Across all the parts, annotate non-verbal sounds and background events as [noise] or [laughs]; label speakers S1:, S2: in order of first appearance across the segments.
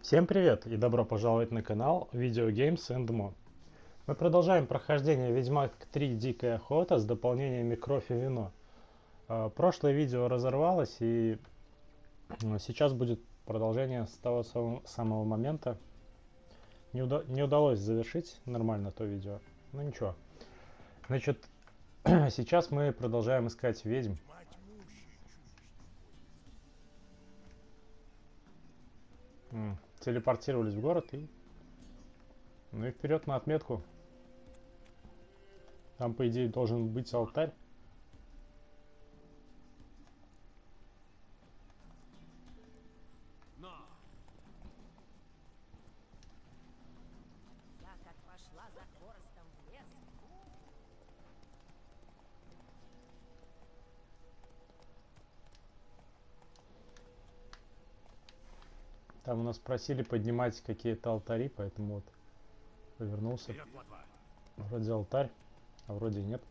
S1: Всем привет и добро пожаловать на канал Video Games and More. Мы продолжаем прохождение Ведьмак 3 Дикая Охота с дополнениями Кровь и Вино. А, прошлое видео разорвалось и сейчас будет продолжение с того самого момента. Не, уда не удалось завершить нормально то видео, но ничего. Значит, [clears throat] сейчас мы продолжаем искать ведьм. Телепортировались в город и... Ну и вперед на отметку. Там, по идее, должен быть алтарь. Нас просили поднимать какие-то алтари, поэтому вот повернулся. Вроде алтарь, а вроде нет.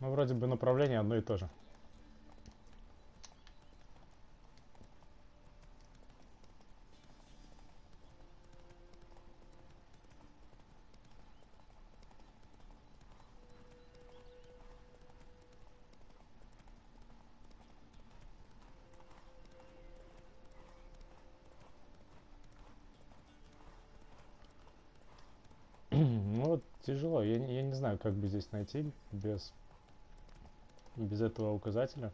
S1: Ну, вроде бы направление одно и то же. Тяжело. Я, я не знаю, как бы здесь найти без, без этого указателя.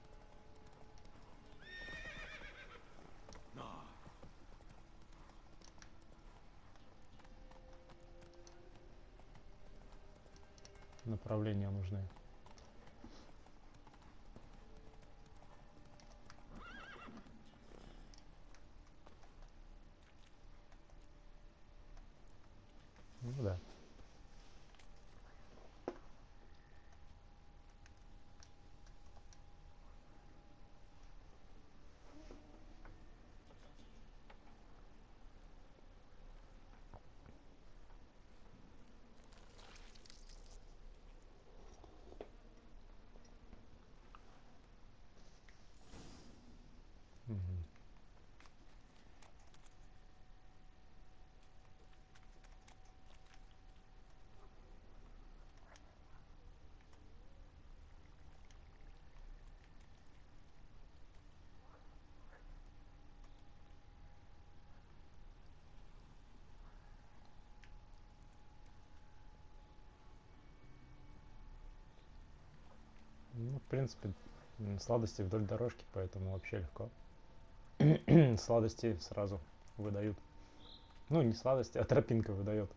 S1: Направления нужны. Ну да. Ну, в принципе, сладости вдоль дорожки, поэтому вообще легко. [clears throat] сладости сразу выдают. Ну, не сладости, а тропинка выдает.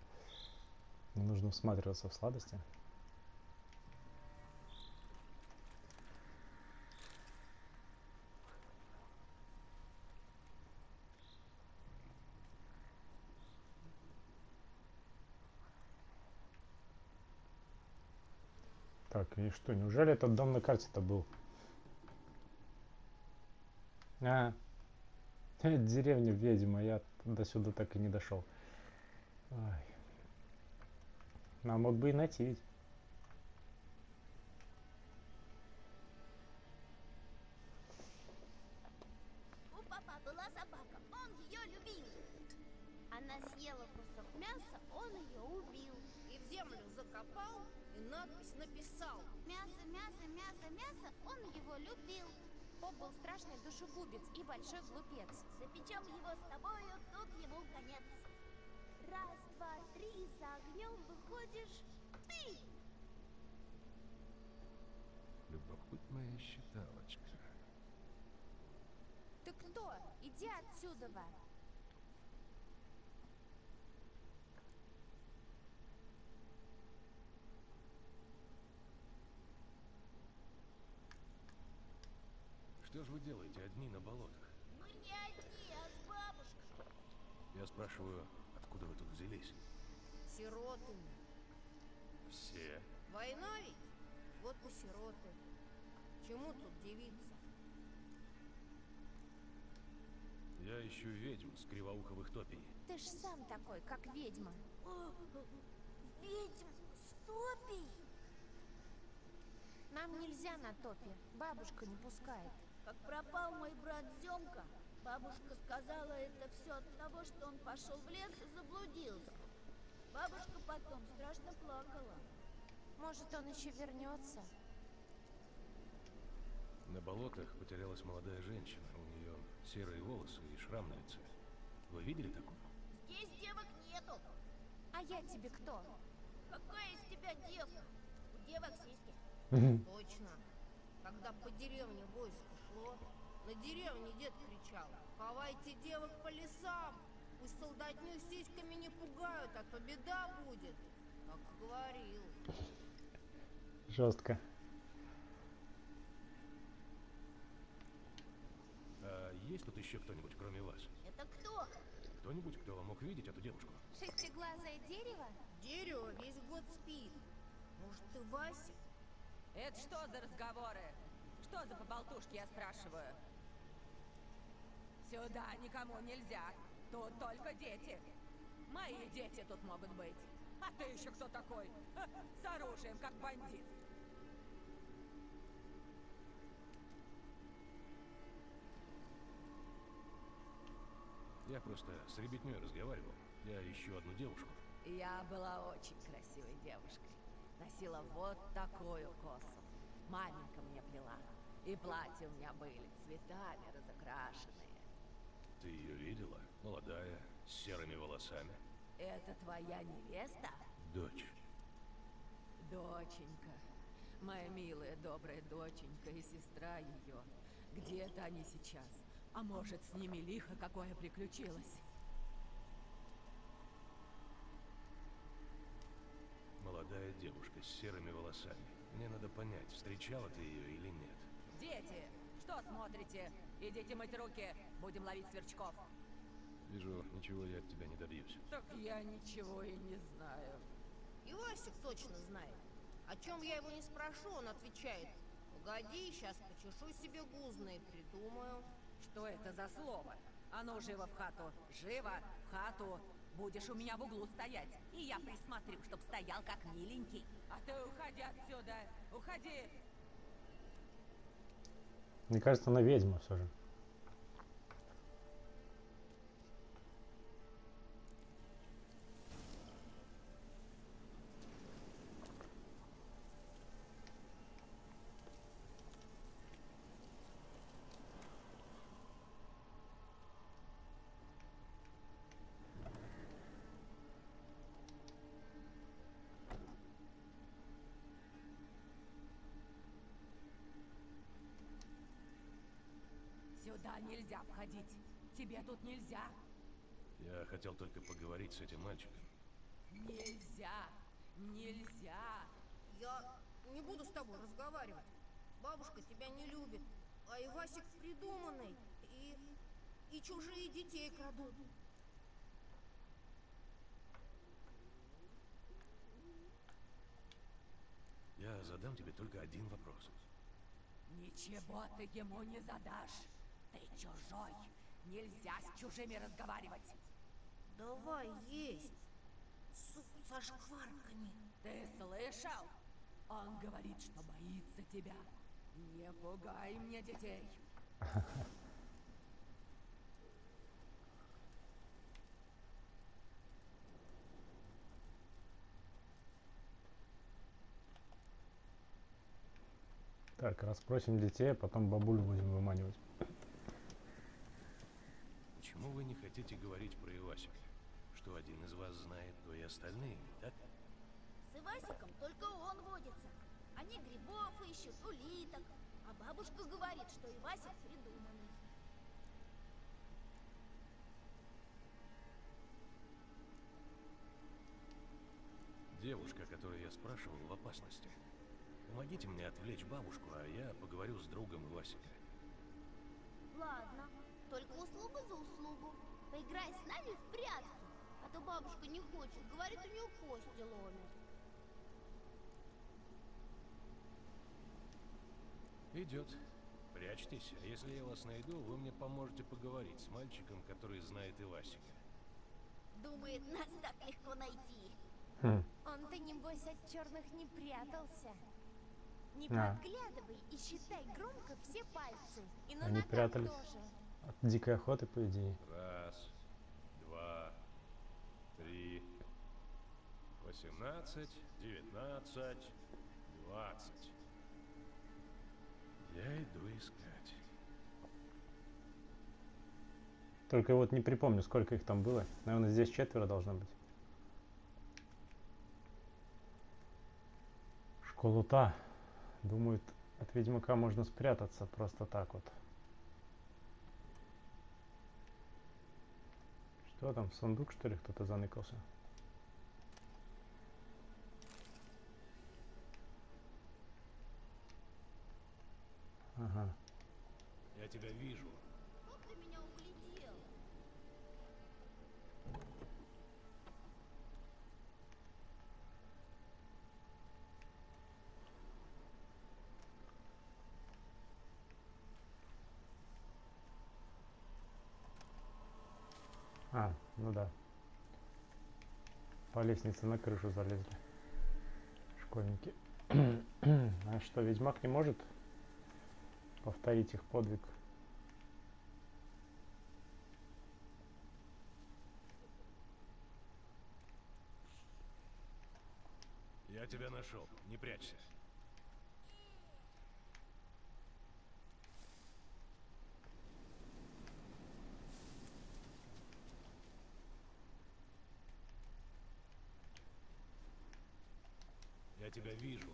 S1: Не нужно всматриваться в сладости. И что, неужели этот дом на карте-то был? А, это [laughs] деревня ведьма, я до сюда так и не дошел. Ай. Нам мог бы и найти ведь.
S2: У папа была собака, он ее любил. Она съела кусок мяса, он ее убил.
S3: И в землю закопал, надпись написал.
S2: Мясо, мясо, мясо, мясо, он его любил.
S4: Поп был страшный душегубец и большой глупец.
S2: Запечем его с тобою, тут ему конец. Раз, два, три, за огнем выходишь ты.
S5: Любопытная считалочка.
S4: Ты кто? Иди отсюда! -во.
S5: Что же вы делаете одни на болотах?
S2: Мы не одни, а с бабушкой.
S5: Я спрашиваю, откуда вы тут взялись?
S3: Сиротами.
S5: Все?
S3: Война ведь? Вот и сироты. Чему тут девиться?
S5: Я ищу ведьм с кривоуховых топий.
S4: Ты ж сам такой, как ведьма.
S2: О, ведьм, стопий!
S4: Нам нельзя на топе. Бабушка не пускает.
S2: Как пропал мой брат Земка, бабушка сказала это все от того, что он пошел в лес и заблудился. Бабушка потом страшно плакала.
S4: Может, он еще вернется?
S5: На болотах потерялась молодая женщина. У нее серые волосы и шрам на лице. Вы видели такую?
S2: Здесь девок нету.
S4: А я тебе кто?
S2: Какая из тебя девка? У девок сиськи.
S6: Точно. Когда по деревне войско на деревне дед кричал, ховайте девок по лесам, пусть солдатню сиськами не пугают, а то беда будет. Так говорил.
S1: Жестко.
S5: А есть тут еще кто-нибудь, кроме вас?
S2: Это кто?
S5: Кто-нибудь, кто мог видеть эту девушку?
S4: Шестиглазое дерево?
S6: Дерево весь год спит. Может, ты Вася?
S7: Это что за разговоры? Что за поболтушки, я спрашиваю? Сюда никому нельзя. Тут только дети. Мои дети тут могут быть. А ты еще кто такой? С оружием, как бандит.
S5: Я просто с ребятней разговаривал. Я ищу одну девушку.
S7: Я была очень красивой девушкой. Носила вот такую косу. Маменька мне плела. И платья у меня были цветами разукрашенные.
S5: Ты ее видела? Молодая, с серыми волосами.
S7: Это твоя невеста?
S5: Дочь.
S7: Доченька. Моя милая, добрая доченька и сестра ее. Где-то они сейчас. А может, с ними лихо какое приключилось?
S5: Молодая девушка с серыми волосами. Мне надо понять, встречала ты ее или нет.
S7: Дети, что смотрите? Идите мыть руки, будем ловить сверчков.
S5: Вижу, ничего я от тебя не добьюсь.
S7: Так я ничего и не знаю.
S6: И Васик точно знает. О чем я его не спрошу, он отвечает. Погоди, сейчас почешу себе гузные, придумаю.
S7: Что это за слово? А ну, живо в хату! Живо в хату! Будешь у меня в углу стоять, и я присмотрю, чтоб стоял как миленький. А ты уходи отсюда! Уходи!
S1: Мне кажется, она ведьма все же.
S7: Сюда входить. Тебе тут нельзя.
S5: Я хотел только поговорить с этим мальчиком.
S7: Нельзя! Нельзя!
S6: Я не буду с тобой разговаривать. Бабушка тебя не любит. А и Васик придуманный. И... и чужие детей крадут.
S5: Я задам тебе только один вопрос.
S7: Ничего ты ему не задашь. Ты чужой. Нельзя с чужими разговаривать.
S6: Давай есть. Суп со шкварками.
S7: Ты слышал? Он говорит, что боится тебя. Не пугай мне детей.
S1: Так, расспросим детей, а потом бабулю будем выманивать.
S5: Почему вы не хотите говорить про Ивасика? Что один из вас знает, то и остальные, так?
S2: С Ивасиком только он водится. Они грибов ищут, улиток. А бабушка говорит, что Ивасик придуманный.
S5: Девушка, которую я спрашивал, в опасности. Помогите мне отвлечь бабушку, а я поговорю с другом Ивасика.
S2: Ладно, только услуга за услугу. Поиграй с нами в прятки. А то бабушка не хочет, говорит, у нее кости ломят.
S5: Идет. Прячьтесь, а если я вас найду, вы мне поможете поговорить с мальчиком, который знает Ивасика.
S2: Думает, нас так легко найти.
S1: Хм,
S4: Он-то, небось, от черных не прятался. Не
S1: А.
S4: подглядывай и считай громко все пальцы. И на
S1: Они
S4: ногах
S1: прятались.
S4: тоже.
S1: От дикой охоты, по идее.
S5: Раз, два, три, восемнадцать, девятнадцать, двадцать. Я иду искать.
S1: Только вот не припомню, сколько их там было. Наверное, здесь четверо должно быть. Школу-то. Думают, от Ведьмака можно спрятаться просто так вот. Что там, сундук что ли кто-то заныкался? Ага.
S5: Я тебя вижу.
S2: Как ты меня углядел?
S1: А, ну да. По лестнице на крышу залезли. Школьники. [clears throat] а что, Ведьмак не может повторить их подвиг?
S5: Я тебя нашел. Не прячься. Я тебя вижу.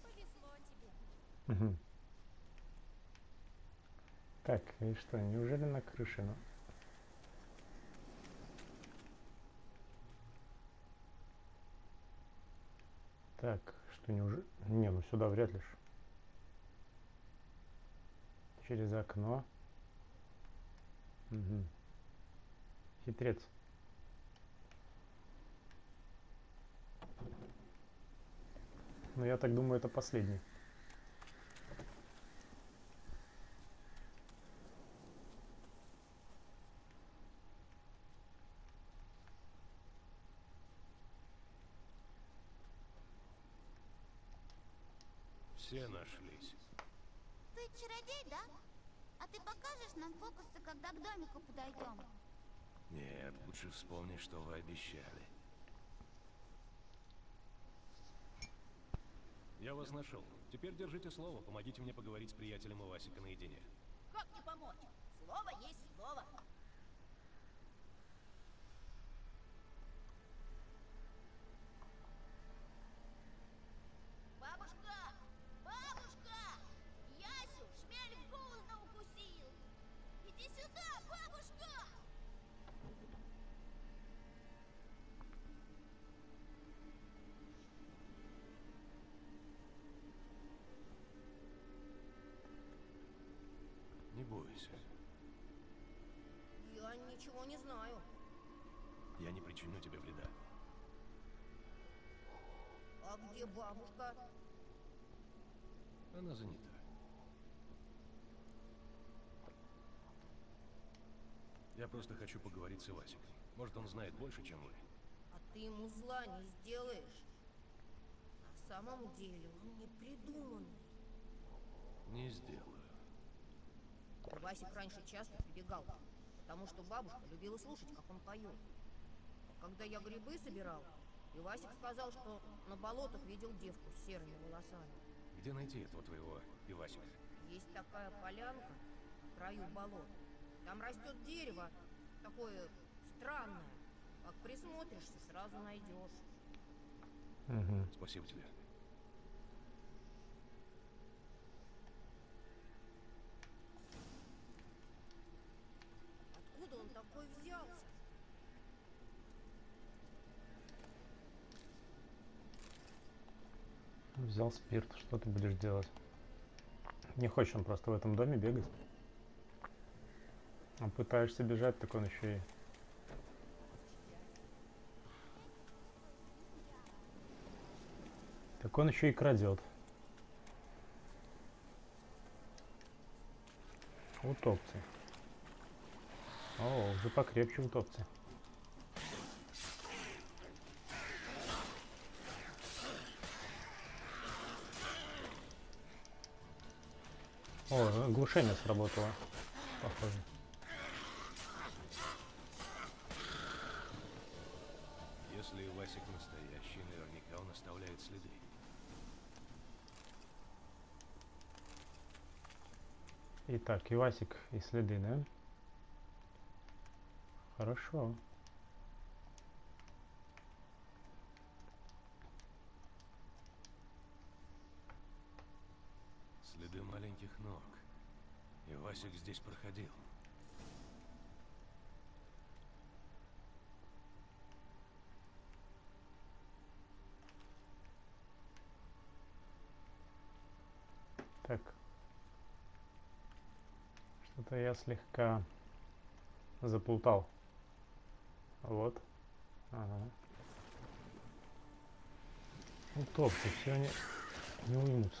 S4: Повезло тебе.
S1: Мгм. Так, и что, неужели на крыше? Ну, Так, что неужели... Не, ну сюда вряд ли ж. Через окно. Мгм. Хитрец. Ну, я так думаю, это последний.
S5: Все нашлись.
S2: Ты чародей, да? А ты покажешь нам фокусы, когда к домику подойдем?
S5: Нет, лучше вспомни, что вы обещали. Я вас нашел. Теперь держите слово. Помогите мне поговорить с приятелем Ивасика наедине.
S2: Как не помочь? Слово есть слово.
S5: Не бойся.
S6: Я ничего не знаю.
S5: Я не причиню тебе вреда.
S6: А где бабушка?
S5: Она занята. Я просто хочу поговорить с Ивасиком. Может, он знает больше, чем вы.
S6: А ты ему зла не сделаешь. На самом деле он не придуманный.
S5: Не сделаю.
S6: Васик раньше часто прибегал, потому что бабушка любила слушать, как он поет. Когда я грибы собирал, и Васик сказал, что на болотах видел девку с серыми волосами.
S5: Где найти этого твоего Ивасика?
S6: Есть такая полянка в краю болот. Там растет дерево, такое странное. Как присмотришься, сразу найдешь.
S1: Мгм.
S5: Спасибо тебе.
S6: Такой взялся?
S1: Взял спирт, что ты будешь делать? Не хочешь он просто в этом доме бегать? А пытаешься бежать, так он еще и... Так он еще и крадет. Утопцы. О, уже покрепче утопцы. О, глушение сработало, похоже.
S5: Если Васик настоящий, наверняка он оставляет следы.
S1: Итак, Ивасик и следы, да? Хорошо.
S5: Следы маленьких ног. И Васик здесь проходил.
S1: Так. Что-то я слегка заплутал. Вот. Ага. Утопцы, все они не уймутся.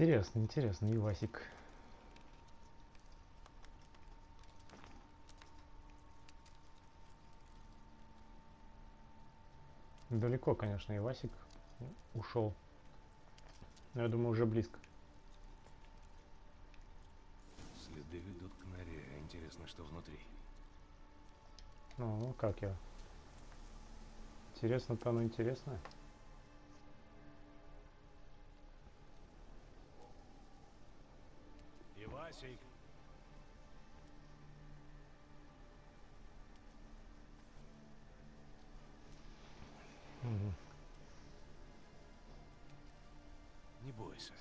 S1: Интересно, интересно, Ивасик. Далеко, конечно, Ивасик ушел. Но я думаю, уже близко.
S5: Следы ведут к норе. Интересно, что внутри.
S1: Ну, ну как я? Интересно-то оно интересное. Мгм.
S5: Не бойся.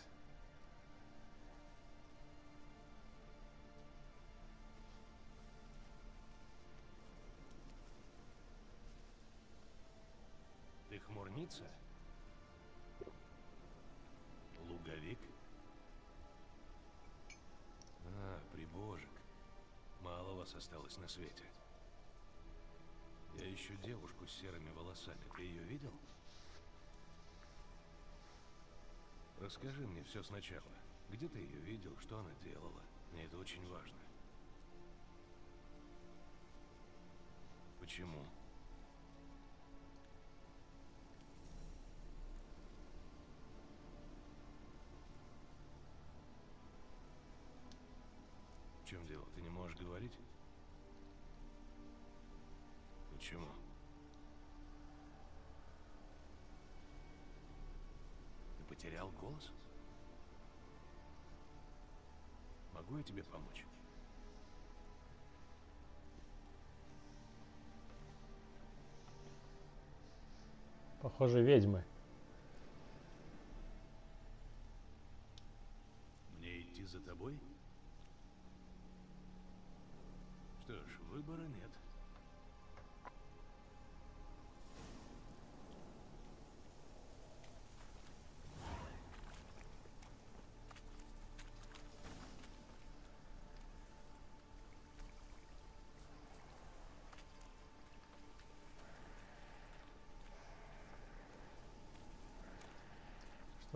S5: Ты хмурница? Осталось на свете. Я ищу девушку с серыми волосами. Ты ее видел? Расскажи мне все сначала. Где ты ее видел, что она делала? Мне это очень важно. Почему? Почему? Ты потерял голос? Могу я тебе помочь?
S1: Похоже, ведьмы.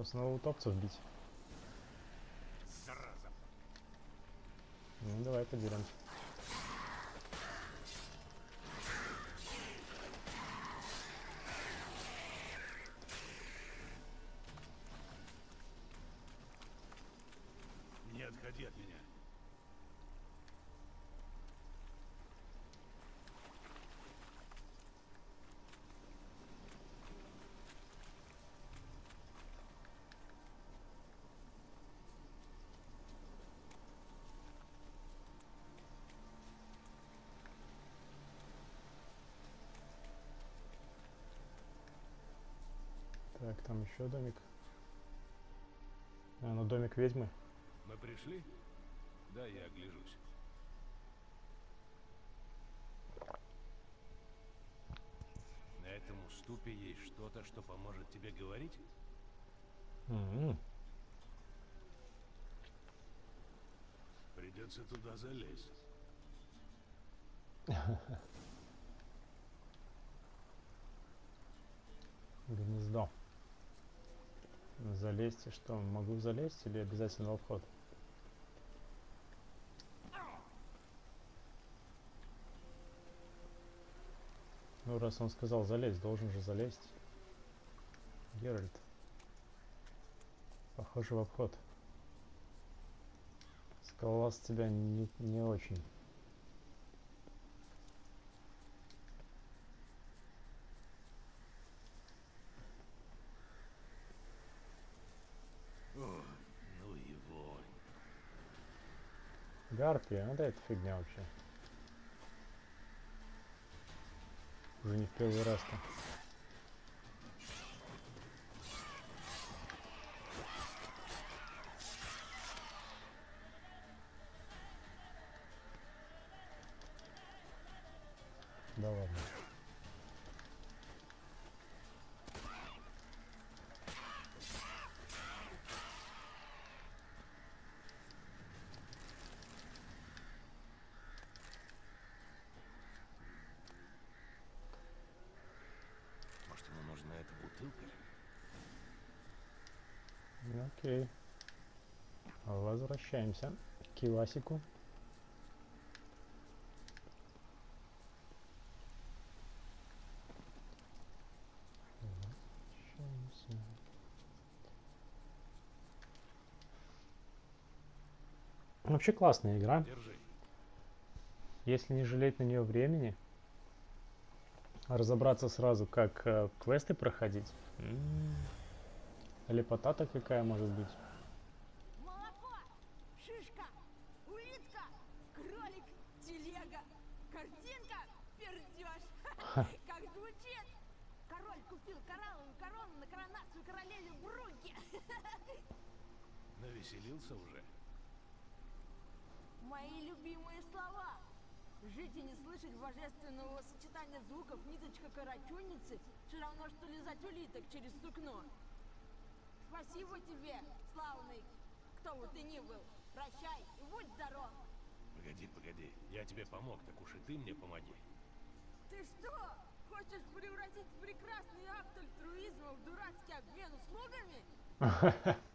S5: Что,
S1: снова утопцев бить?
S5: Зараза!
S1: Ну, давай подеремся.
S5: Не отходи от меня.
S1: Так, там еще домик. А, ну домик ведьмы.
S5: Мы пришли? Да, я огляжусь. уступе есть что-то, что поможет тебе говорить?
S1: М-м.
S5: Придется туда залезть. [laughs]
S1: Гнездо. Залезть что? Могу залезть или обязательно во вход? Ну, раз он сказал залезть, должен же залезть. Геральт. Похоже в обход. Скалолаз тебя не, не очень.
S5: Ой, ну и вонь.
S1: Гарпия, ну да это фигня вообще. Уже не в первый раз-то. Окей. Возвращаемся к. Возвращаемся. Вообще классная игра.
S5: Держи.
S1: Если не жалеть на нее времени, разобраться сразу, как э, квесты проходить. Лепота-то какая может быть.
S3: Молоко, шишка, улитка, кролик, телега, картинка, пердеж. [laughs] Как звучит? Король купил коралловую корону на коронацию королеве Бруки. [laughs]
S5: Навеселился уже?
S3: Мои любимые слова. Жить и не слышать божественного сочетания звуков ниточка карачунницы все равно, что лизать улиток через сукно. Спасибо тебе, славный, кто бы ты ни был. Прощай и будь здоров.
S5: Погоди, погоди. Я тебе помог, так уж и ты мне помоги.
S3: Ты что, хочешь превратить прекрасный акт альтруизма в дурацкий обмен услугами? [laughs]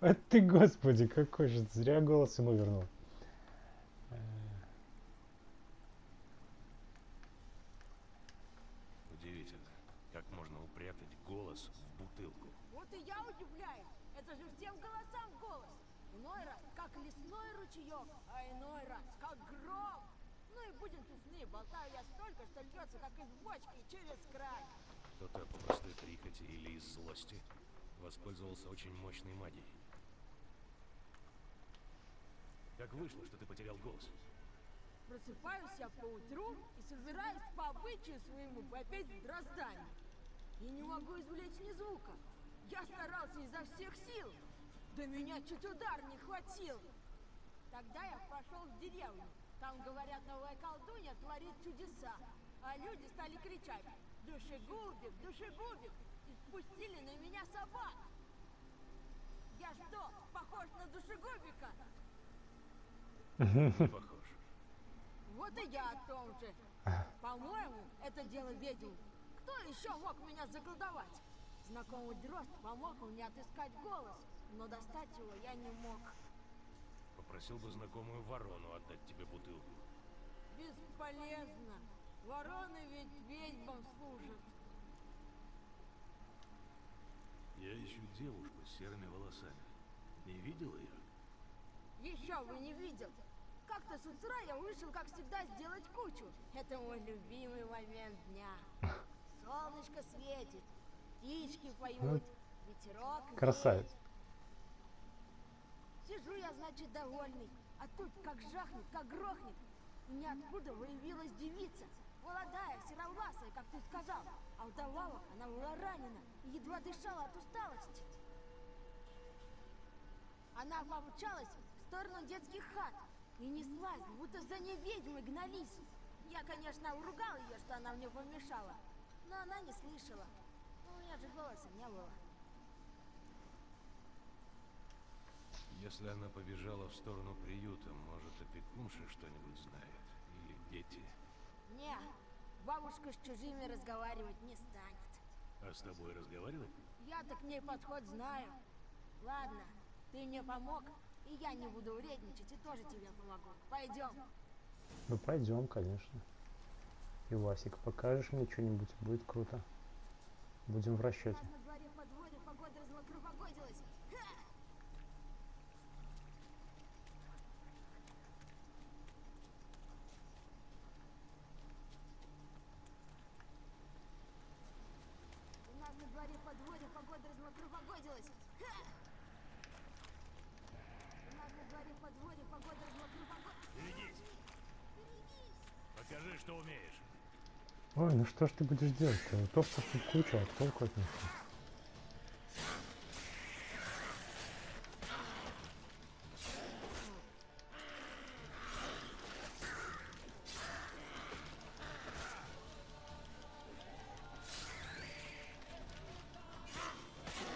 S1: Вот ты, господи, какой же зря голос ему вернул. Э,
S5: Удивительно, как можно упрятать голос в бутылку.
S3: Вот и я удивляюсь. Это же всем голосам голос. Иной раз как лесной ручеек, а иной раз как гром. Ну и будем честны, болтаю я столько, что льется как из бочки через край.
S5: Кто-то по простой прихоти или из злости воспользовался очень мощной магией. Как вышло, что ты потерял голос?
S3: Просыпаюсь я поутру и собираюсь по обычаю своему попеть в дроздане. И не могу извлечь ни звука. Я старался изо всех сил. Да меня чуть удар не хватил. Тогда я пошел в деревню. Там, говорят, новая колдунья творит чудеса. А люди стали кричать «Душегубик! Душегубик!» и спустили на меня собак. Я что, похож на душегубика?
S5: Не похож.
S3: Вот и я о том же. По-моему, это дело ведьм. Кто еще мог меня заколдовать? Знакомый дрозд помог мне отыскать голос, но достать его я не мог.
S5: Попросил бы знакомую ворону отдать тебе бутылку.
S3: Бесполезно. Вороны ведь ведьмам служат.
S5: Я ищу девушку с серыми волосами. Не видел ее?
S3: Еще бы не видел. Как-то с утра я вышел, как всегда, сделать кучу. Это мой любимый момент дня. [laughs] Солнышко светит, птички поют, ветерок.
S1: Красавец.
S3: Сижу я, значит, довольный. А тут как жахнет, как грохнет. И ниоткуда выявилась девица. Молодая, серовласая, как ты сказал. А вдобавок она была ранена и едва дышала от усталости. Она помчалась в сторону детских хат и неслась, будто за ней ведьмы гнались. Я, конечно, уругал ее, что она мне помешала. Но она не слышала. У меня же голоса не было.
S5: Если она побежала в сторону приюта, может, опекунша что-нибудь знает? Или дети?
S3: Не, бабушка с чужими разговаривать не станет.
S5: А с тобой разговаривать?
S3: Я-то к ней подход знаю. Ладно, ты мне помог, и я не буду вредничать, и тоже тебе помогу. Пойдем.
S1: Ну пойдем, конечно. И Васик, покажешь мне что-нибудь, будет круто. Будем в расчете.
S5: Покажи, что умеешь.
S1: Ой, ну что ж ты будешь делать-то? Литовцев тут куча, а толку от них?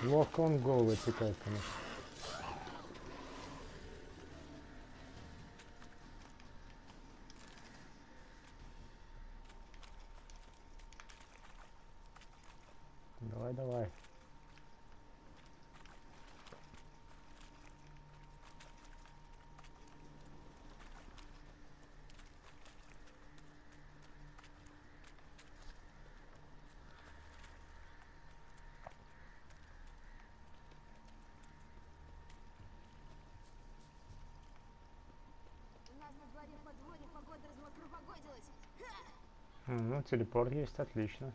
S1: Ловко он в голову отсекает, конечно. Давай, давай.
S3: У нас на дворе подворье, погода размокропогодилась. Ха!
S1: М, Ну, телепорт есть, отлично.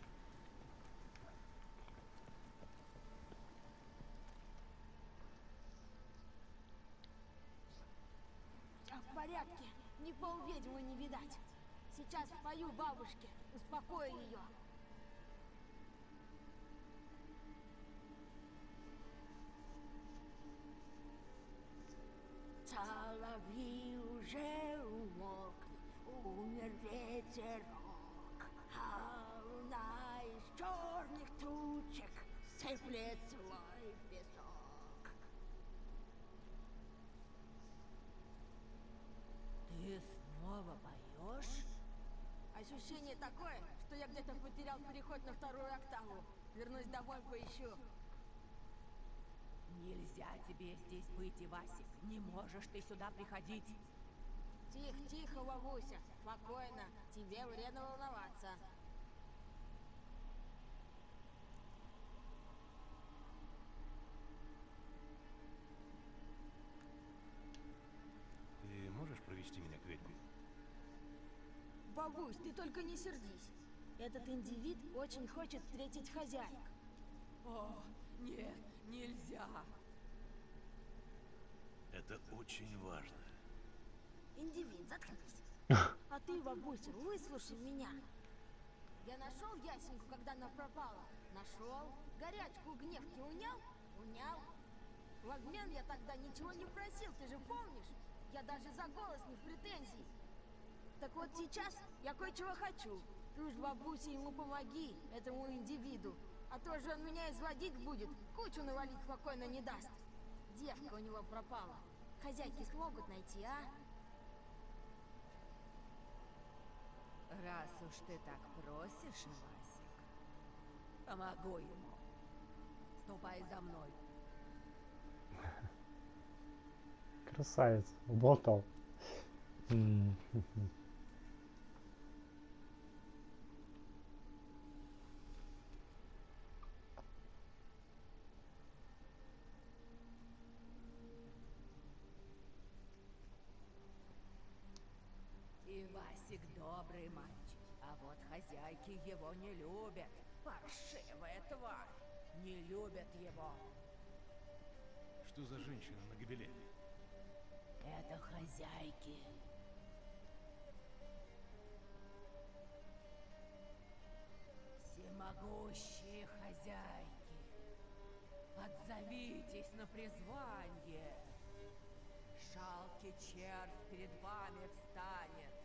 S3: Я в порядке. Ни полведьмы не видать. Сейчас пою бабушке, успокою ее. Соловьи уже умолкли, умер ветерок, а луна из черных тучек сыплет свой песок.
S7: Ты снова поешь?
S3: Ощущение такое, что я где-то потерял переход на вторую октаву. Вернусь домой, поищу.
S7: Нельзя тебе здесь быть, Ивасик. Не можешь ты сюда приходить.
S3: Тихо, тихо, Вовуся. Спокойно. Тебе вредно волноваться.
S5: Ты можешь провести меня к ведьмам?
S3: Бабусь, ты только не сердись. Этот индивид очень хочет встретить хозяек.
S7: О, нет, нельзя.
S5: Это очень важно.
S3: Индивид, заткнись. [laughs] А ты, бабуся, выслушай меня. Я нашел Ясеньку, когда она пропала. Нашел. Горячку гневки унял? Унял. В обмен я тогда ничего не просил, ты же помнишь? Я даже за голос не в претензии. Так вот сейчас я кое-чего хочу. Ты уж, бабуся, ему помоги, этому индивиду. А то же он меня изводить будет, кучу навалить спокойно не даст. Девка у него пропала. Хозяйки смогут найти, а?
S7: Раз уж ты так просишь, Ивасик, помогу ему. Ступай за мной.
S1: Красавец, уболтал.
S7: Хозяйки его не любят. Паршивая тварь. Не любят его.
S5: Что за женщина на гобелене?
S7: Это хозяйки. Всемогущие хозяйки. Отзовитесь на призвание. Жалкий червь перед вами встанет.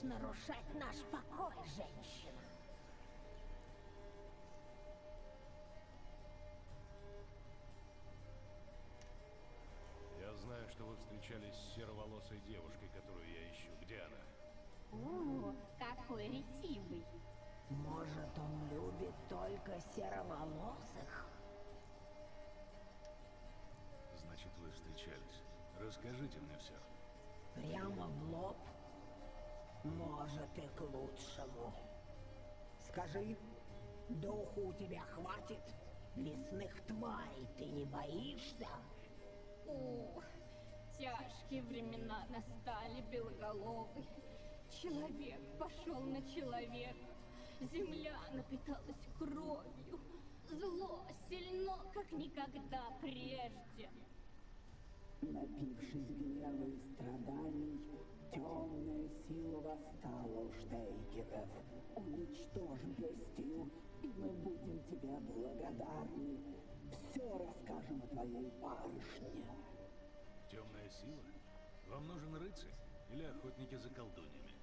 S8: Смеешь нарушать наш покой, женщина?
S5: Я знаю, что вы встречались с сероволосой девушкой, которую я ищу. Где она?
S9: О, какой ретивый.
S8: Может, он любит только сероволосых?
S5: Значит, вы встречались. Расскажите мне все.
S8: Прямо в лоб? Может, и к лучшему. Скажи, духу у тебя хватит? Лесных тварей ты не боишься?
S9: О, тяжкие времена настали, белоголовый. Человек пошел на человека. Земля напиталась кровью. Зло сильно, как никогда прежде.
S10: Напившись гнева и страданий, темная сила восстала у Штейгеров. Уничтожь бестию, и мы будем тебе благодарны. Все расскажем о твоей барышне.
S5: Темная сила? Вам нужен рыцарь или охотники за колдуньями?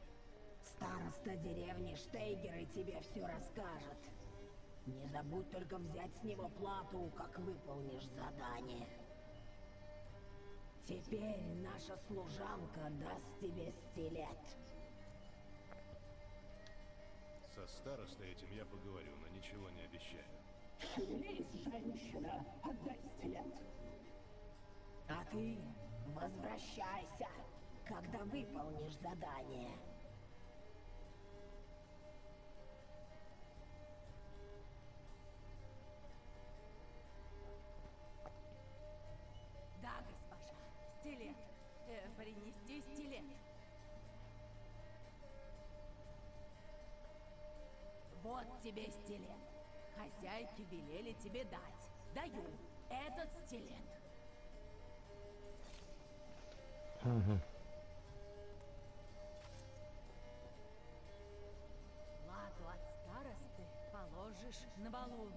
S8: Староста деревни Штейгеры тебе все расскажет. Не забудь только взять с него плату, как выполнишь задание. Теперь наша служанка даст тебе стилет.
S5: Со старостой этим я поговорю, но ничего не обещаю.
S10: Шевелись, женщина, отдай стилет.
S8: А ты возвращайся, когда выполнишь задание.
S7: Принести стилет. Вот тебе стилет. Хозяйки велели тебе дать. Даю этот стилет. Плату от старосты положишь на баллон.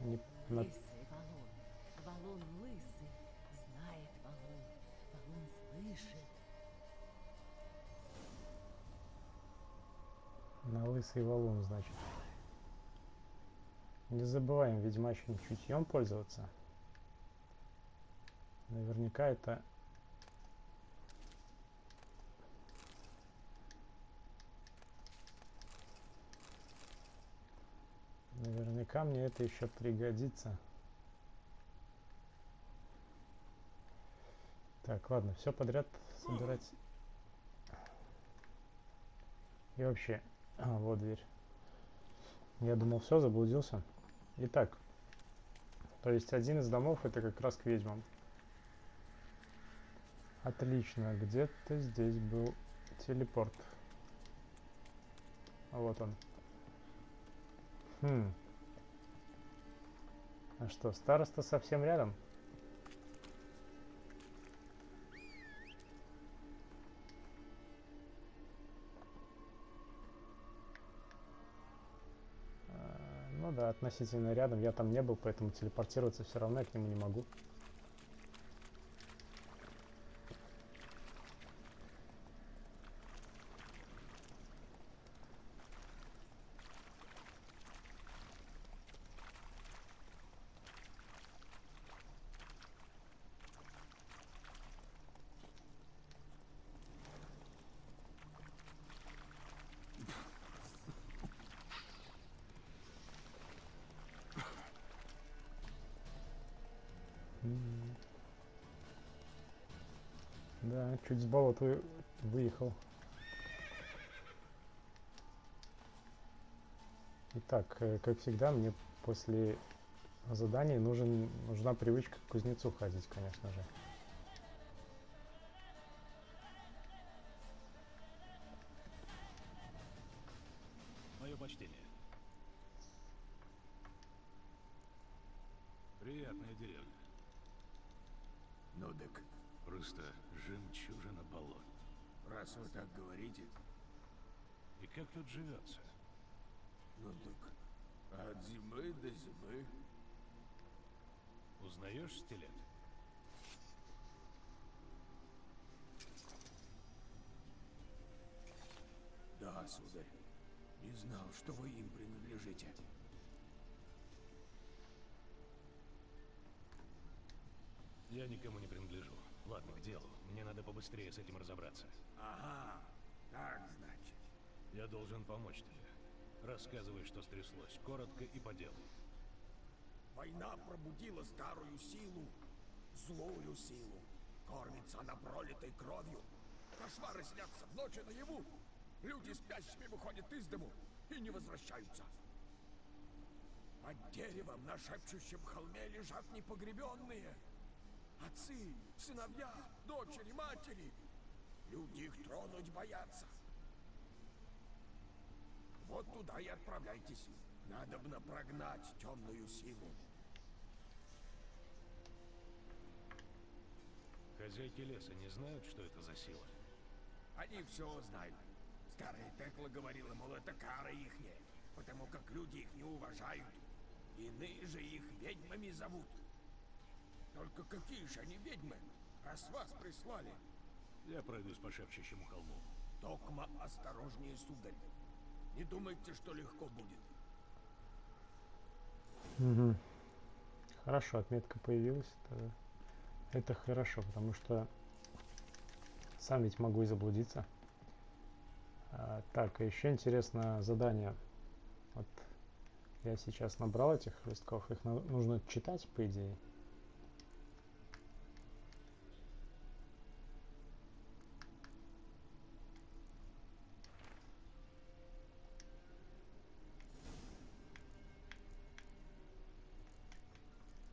S1: Не- на-
S7: валун. Валун слышит.
S1: На лысый валун, значит. Не забываем ведьмачьим чутьем пользоваться. Наверняка это... Наверняка мне это еще пригодится. Так, ладно, все подряд собирать. И вообще, а, вот дверь. Я думал, все, заблудился. Итак, то есть один из домов это как раз к ведьмам. Отлично, где-то здесь был телепорт. А вот он. Хм. А что, староста совсем рядом? Относительно рядом. Я там не был, поэтому телепортироваться все равно я к нему не могу. М. Да, чуть с болот вы- выехал. Итак, э, как всегда, мне после заданий нужен, нужна привычка к кузнецу ходить, конечно же.
S11: Что вы им принадлежите.
S5: Я никому не принадлежу. Ладно, к делу. Мне надо побыстрее с этим разобраться.
S11: Ага, так значит.
S5: Я должен помочь тебе. Рассказывай, что стряслось. Коротко и по делу.
S11: Война пробудила старую силу, злую силу. Кормится она пролитой кровью. Кошмары снятся в ночи наяву. Люди спящими выходят из дому и не возвращаются. Под деревом на шепчущем холме лежат непогребенные. Отцы, сыновья, дочери, матери. Люди их тронуть боятся. Вот туда и отправляйтесь. Надобно прогнать темную силу.
S5: Хозяйки леса не знают, что это за сила?
S11: Они все знают. Старая Текла говорила, мол, это кара ихняя, потому как люди их не уважают. Иные же их ведьмами зовут. Только какие же они ведьмы, раз вас прислали?
S5: Я пройдусь по шепчущему холму.
S11: Токма осторожнее, сударь. Не думайте, что легко будет.
S1: Угу. Хорошо, отметка появилась. Это, это хорошо, потому что сам ведь могу и заблудиться. А, так, еще интересно задание. Вот я сейчас набрал этих листков, их нужно читать, по идее.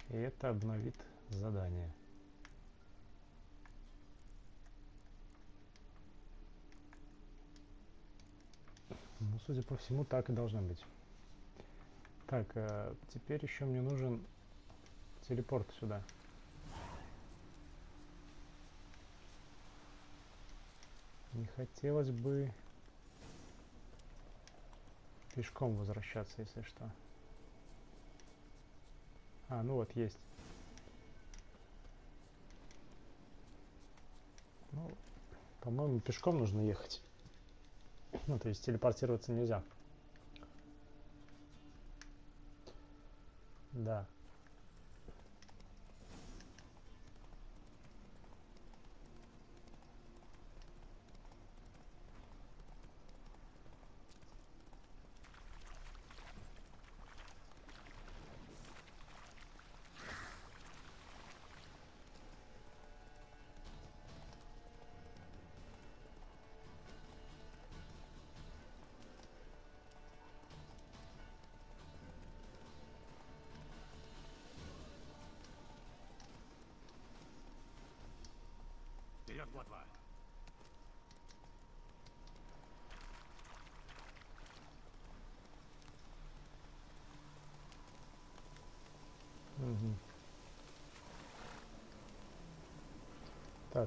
S1: И это обновит задание. Ну, судя по всему, так и должно быть. Так, э, теперь еще мне нужен телепорт сюда. Не хотелось бы пешком возвращаться, если что. А, ну вот, есть. Ну, по-моему, пешком нужно ехать. Ну, то есть телепортироваться нельзя. Да.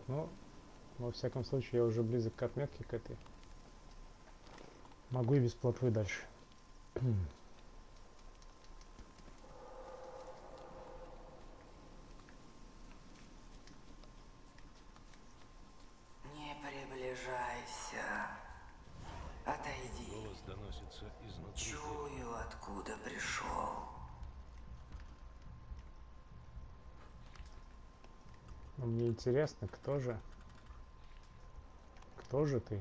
S1: Так, ну, во всяком случае, я уже близок к отметке к этой. Могу и без плотвы дальше. [clears throat]
S12: Не приближайся. Отойди.
S5: Голос доносится изнутри.
S12: Чую, откуда пришел.
S1: Но мне интересно, кто же? Кто же ты?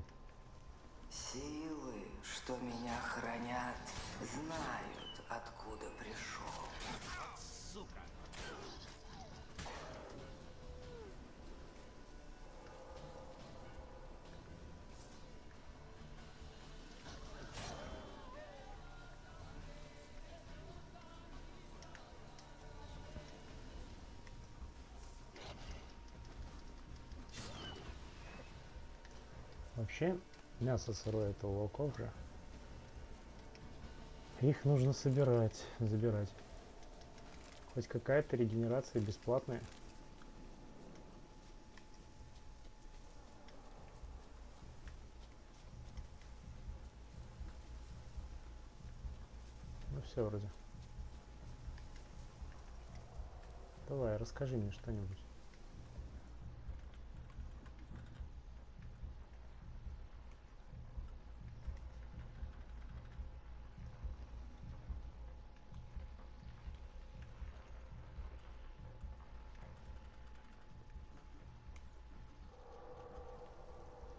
S12: Силы, что меня хранят, знают, откуда пришел.
S1: Вообще, мясо сырое это у волков же. Их нужно собирать, забирать. Хоть какая-то регенерация бесплатная. Ну все вроде. Давай, расскажи мне что-нибудь.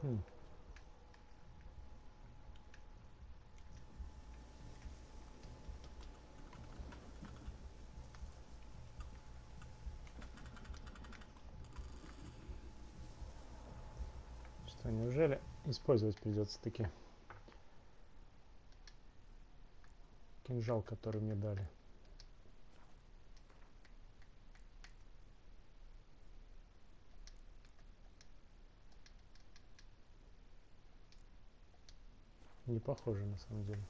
S1: Хм. Что, неужели использовать придется таки кинжал, который мне дали? Не похоже на самом деле.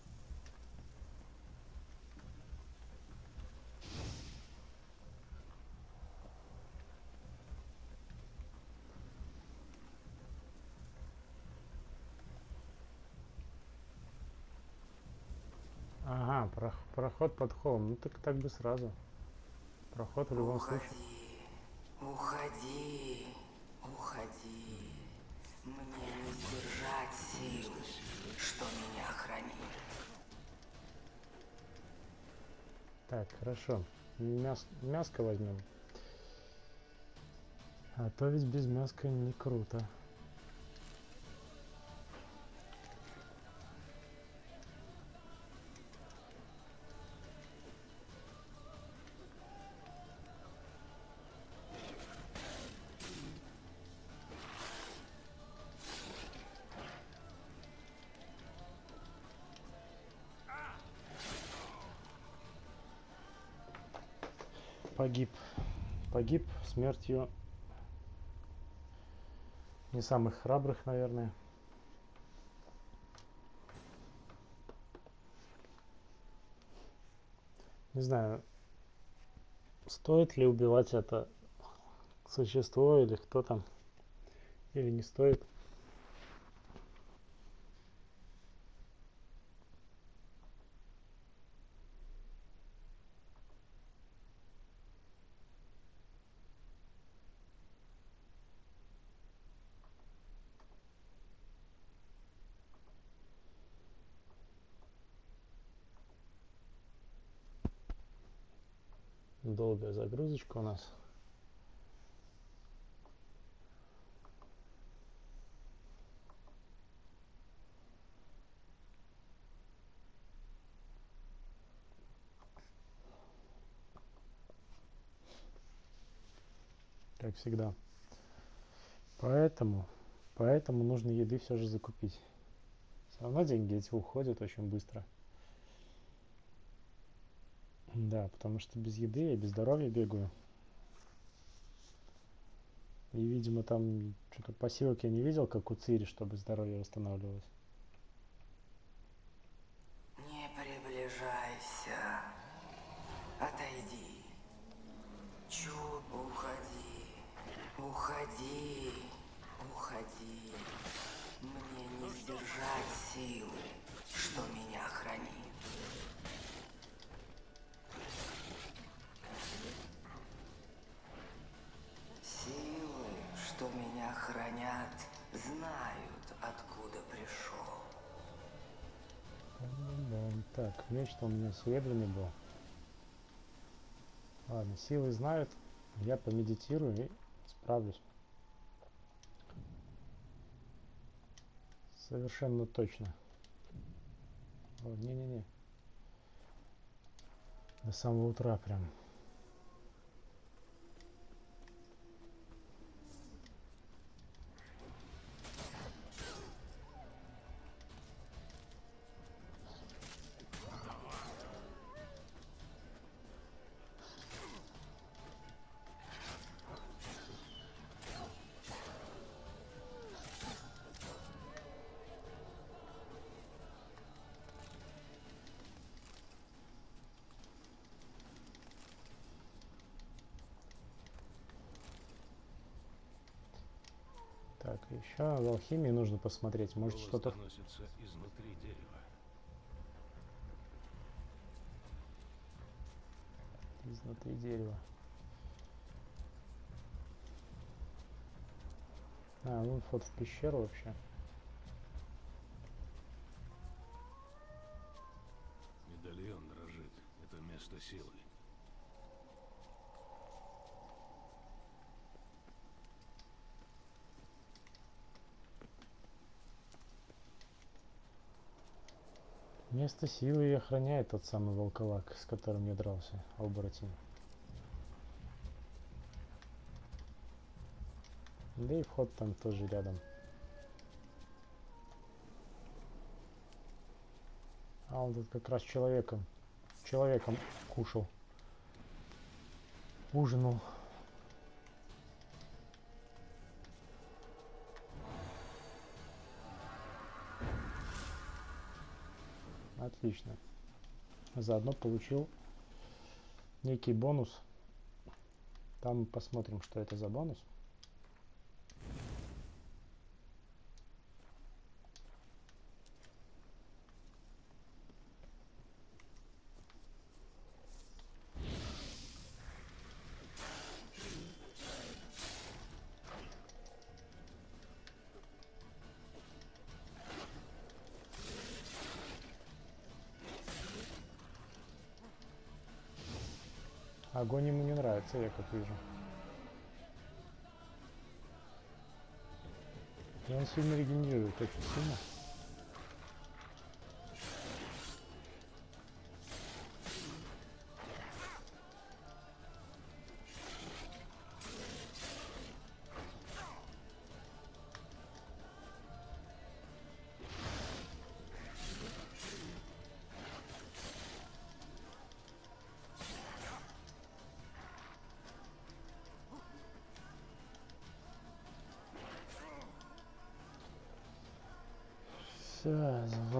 S1: Ага, проход под холм. Ну так так бы сразу. Проход в любом
S12: уходи,
S1: случае.
S12: Уходи, уходи. Мне не сдержать сил, что меня хранит.
S1: Так, хорошо. Мяс мяско возьмем. А то ведь без мяска не круто. Погиб. Погиб смертью не самых храбрых, наверное. Не знаю, стоит ли убивать это существо или кто там, или не стоит. Долгая загрузочка у нас. Как всегда. Поэтому, поэтому нужно еды все же закупить. Все равно деньги эти уходят очень быстро. Да, потому что без еды я без здоровья бегаю. И, видимо, там что-то посилок я не видел, как у Цири, чтобы здоровье восстанавливалось.
S12: Не приближайся. Отойди. Чу, уходи. Уходи. Уходи. Мне не сдержать силы, что меня хранят, знают, откуда пришел.
S1: Так, меч-то у меня серебряный был. Ладно, силы знают. Я помедитирую и справлюсь. Совершенно точно. не-не-не. До самого утра прям. Еще в алхимии нужно посмотреть, может что-то...
S5: изнутри дерева.
S1: Изнутри дерева. А, ну вход в пещеру вообще.
S5: Место силы
S1: и охраняет тот самый волковак, с которым я дрался, оборотень. Да и вход там тоже рядом. А он тут как раз человеком, человеком кушал. Ужинал. Отлично. Заодно получил некий бонус. Там посмотрим, что это за бонус. Огонь ему не нравится, я как вижу. И он сильно регенерирует, очень сильно.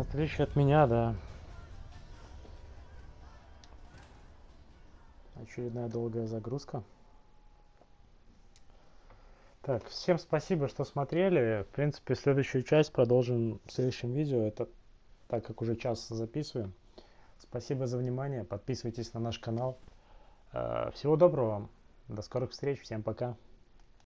S1: Отличие от меня, да. Очередная долгая загрузка. Так, всем спасибо, что смотрели. В принципе, следующую часть продолжим в следующем видео. Это так как уже час записываем. Спасибо за внимание. Подписывайтесь на наш канал. Э, всего доброго вам. До скорых встреч. Всем пока.